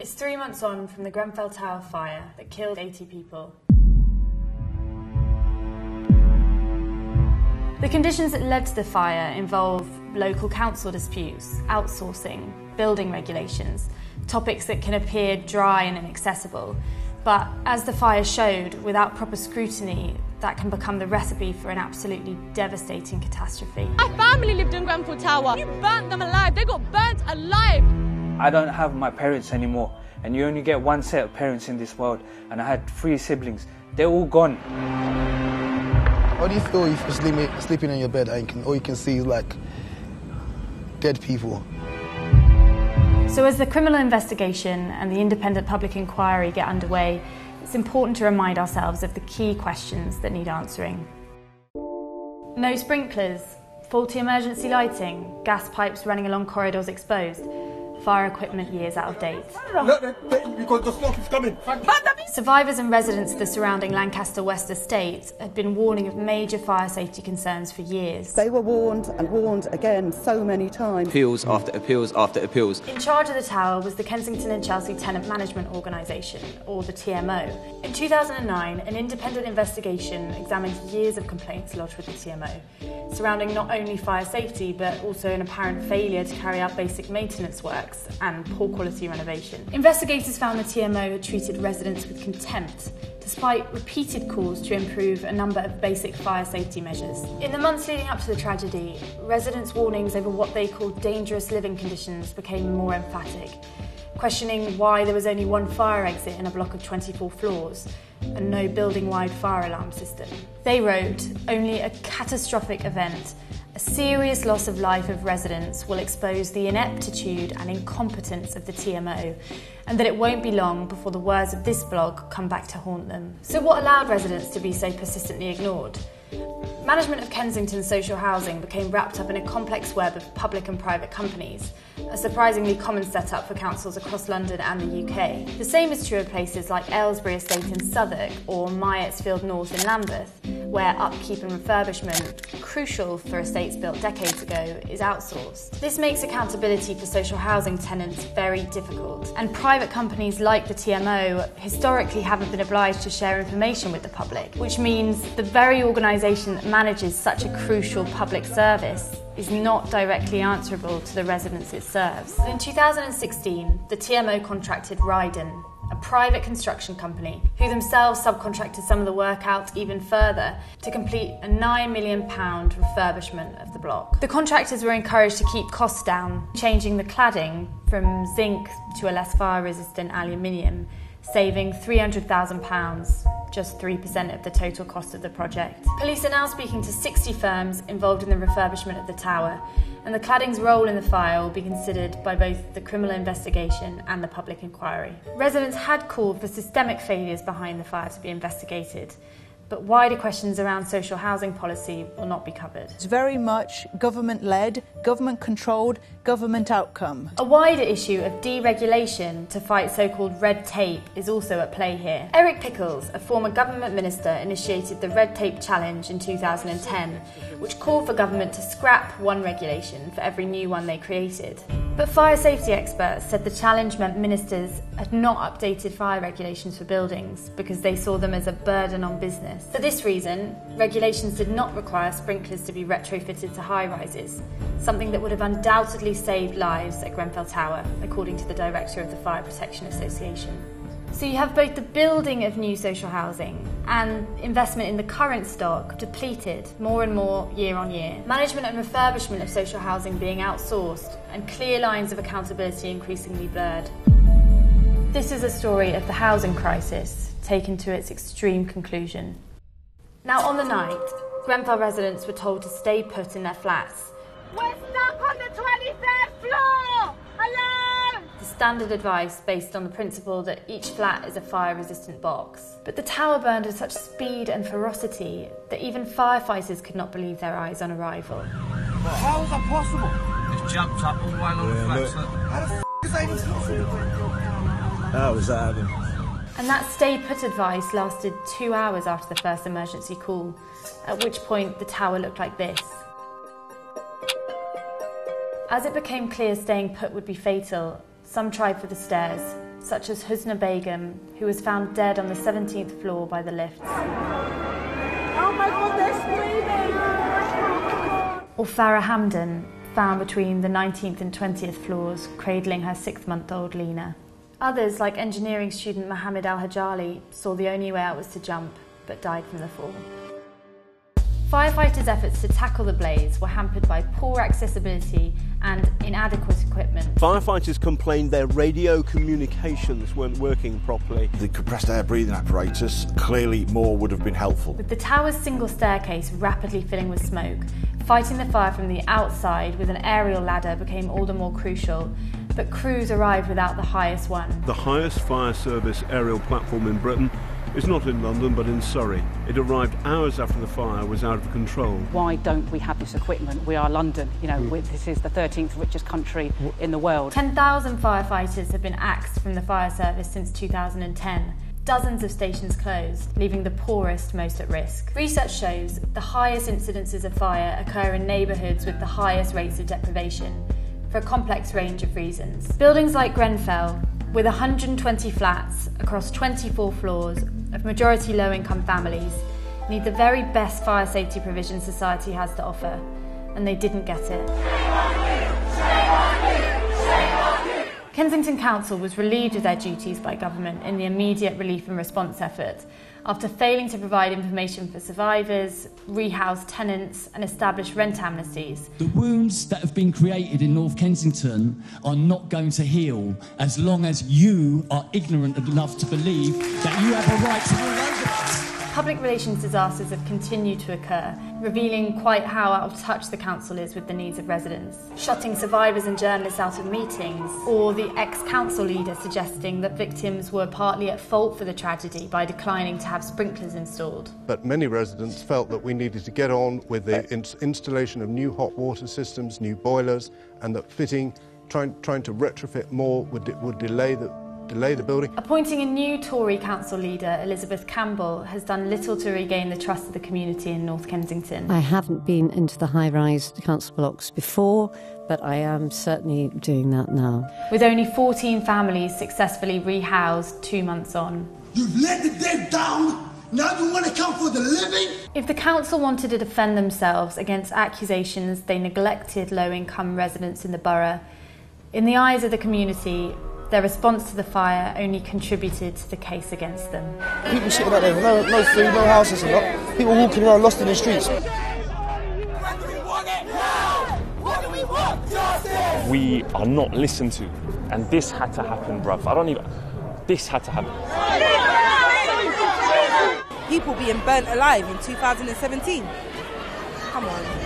It's three months on from the Grenfell Tower fire that killed 80 people. The conditions that led to the fire involve local council disputes, outsourcing, building regulations, topics that can appear dry and inaccessible. But as the fire showed, without proper scrutiny, that can become the recipe for an absolutely devastating catastrophe. My family lived in Grenfell Tower. You burnt them alive. They got burnt alive. I don't have my parents anymore, and you only get one set of parents in this world, and I had three siblings. They're all gone. How do you feel if you're sleeping, sleeping in your bed and you can, all you can see is like dead people? So, as the criminal investigation and the independent public inquiry get underway, it's important to remind ourselves of the key questions that need answering. No sprinklers, faulty emergency lighting, gas pipes running along corridors exposed, fire equipment years out of date. because the smoke is coming. Survivors and residents of the surrounding Lancaster West estate had been warning of major fire safety concerns for years. They were warned and warned again so many times. Appeals after appeals after appeals. In charge of the tower was the Kensington and Chelsea Tenant Management Organisation, or the TMO. In 2009, an independent investigation examined years of complaints lodged with the TMO, surrounding not only fire safety but also an apparent failure to carry out basic maintenance works and poor quality renovation. Investigators found the TMO had treated residents with contempt despite repeated calls to improve a number of basic fire safety measures. In the months leading up to the tragedy, residents' warnings over what they called dangerous living conditions became more emphatic, questioning why there was only one fire exit in a block of 24 floors and no building wide fire alarm system. They wrote, only a catastrophic event a serious loss of life of residents will expose the ineptitude and incompetence of the TMO, and that it won't be long before the words of this blog come back to haunt them. So, what allowed residents to be so persistently ignored? Management of Kensington social housing became wrapped up in a complex web of public and private companies, a surprisingly common setup for councils across London and the UK. The same is true of places like Aylesbury Estate in Southwark or Myattsfield North in Lambeth, where upkeep and refurbishment, crucial for estates built decades ago, is outsourced. This makes accountability for social housing tenants very difficult, and private companies like the TMO historically haven't been obliged to share information with the public, which means the very organisation that manages such a crucial public service is not directly answerable to the residents it serves. In 2016, the TMO contracted Rydon, a private construction company who themselves subcontracted some of the work out even further to complete a £9 million refurbishment of the block. The contractors were encouraged to keep costs down, changing the cladding from zinc to a less fire resistant aluminium, saving £300,000 just 3% of the total cost of the project. Police are now speaking to 60 firms involved in the refurbishment of the tower, and the cladding's role in the fire will be considered by both the criminal investigation and the public inquiry. Residents had called for systemic failures behind the fire to be investigated, but wider questions around social housing policy will not be covered. It's very much government led, government controlled, government outcome. A wider issue of deregulation to fight so called red tape is also at play here. Eric Pickles, a former government minister, initiated the Red Tape Challenge in 2010, which called for government to scrap one regulation for every new one they created. But fire safety experts said the challenge meant ministers had not updated fire regulations for buildings because they saw them as a burden on business. For this reason, regulations did not require sprinklers to be retrofitted to high rises, something that would have undoubtedly saved lives at Grenfell Tower, according to the director of the Fire Protection Association. So you have both the building of new social housing and investment in the current stock depleted more and more year on year. Management and refurbishment of social housing being outsourced and clear lines of accountability increasingly blurred. This is a story of the housing crisis taken to its extreme conclusion. Now, on the night, Grenfell residents were told to stay put in their flats. We're stuck on the 23rd floor! Hello! The standard advice based on the principle that each flat is a fire resistant box. But the tower burned with such speed and ferocity that even firefighters could not believe their eyes on arrival. How is that possible? Just jumped up all the way along Yeah, the flat. look. How the f is that even possible? How was that happening? And that stay put advice lasted two hours after the first emergency call, at which point the tower looked like this. As it became clear staying put would be fatal, some tried for the stairs, such as Husna Begum, who was found dead on the 17th floor by the lifts. Oh my god, they're screaming! Or Farah Hamdan, found between the 19th and 20th floors, cradling her six month old Lena. Others, like engineering student Mohammed Al Hajali, saw the only way out was to jump, but died from the fall. Firefighters' efforts to tackle the blaze were hampered by poor accessibility and inadequate equipment. Firefighters complained their radio communications weren't working properly. The compressed air breathing apparatus, clearly more would have been helpful. With the tower's single staircase rapidly filling with smoke, fighting the fire from the outside with an aerial ladder became all the more crucial. But crews arrived without the highest one. The highest fire service aerial platform in Britain is not in London but in Surrey. It arrived hours after the fire was out of control. Why don't we have this equipment? We are London, you know, mm. we, this is the 13th richest country in the world. 10,000 firefighters have been axed from the fire service since 2010. Dozens of stations closed, leaving the poorest most at risk. Research shows the highest incidences of fire occur in neighbourhoods with the highest rates of deprivation, for a complex range of reasons. Buildings like Grenfell, with 120 flats across 24 floors of majority low income families, need the very best fire safety provision society has to offer, and they didn't get it. Kensington Council was relieved of their duties by government in the immediate relief and response effort after failing to provide information for survivors, rehouse tenants, and establish rent amnesties. The wounds that have been created in North Kensington are not going to heal as long as you are ignorant enough to believe that you have a right to rule over us. Public relations disasters have continued to occur, revealing quite how out of touch the council is with the needs of residents. Shutting survivors and journalists out of meetings, or the ex council leader suggesting that victims were partly at fault for the tragedy by declining to have sprinklers installed. But many residents felt that we needed to get on with the ins- installation of new hot water systems, new boilers, and that fitting, trying, trying to retrofit more would, de- would delay the delay the building. Appointing a new Tory council leader, Elizabeth Campbell, has done little to regain the trust of the community in North Kensington. I haven't been into the high rise council blocks before, but I am certainly doing that now. With only 14 families successfully rehoused two months on. You've let the dead down, now you want to come for the living? If the council wanted to defend themselves against accusations they neglected low income residents in the borough, in the eyes of the community, their response to the fire only contributed to the case against them. People sitting out there, no, no food, no houses and lot. People walking around lost in the streets. We are not listened to, and this had to happen, bruv. I don't even. This had to happen. People being burnt alive in 2017. Come on, it's not right.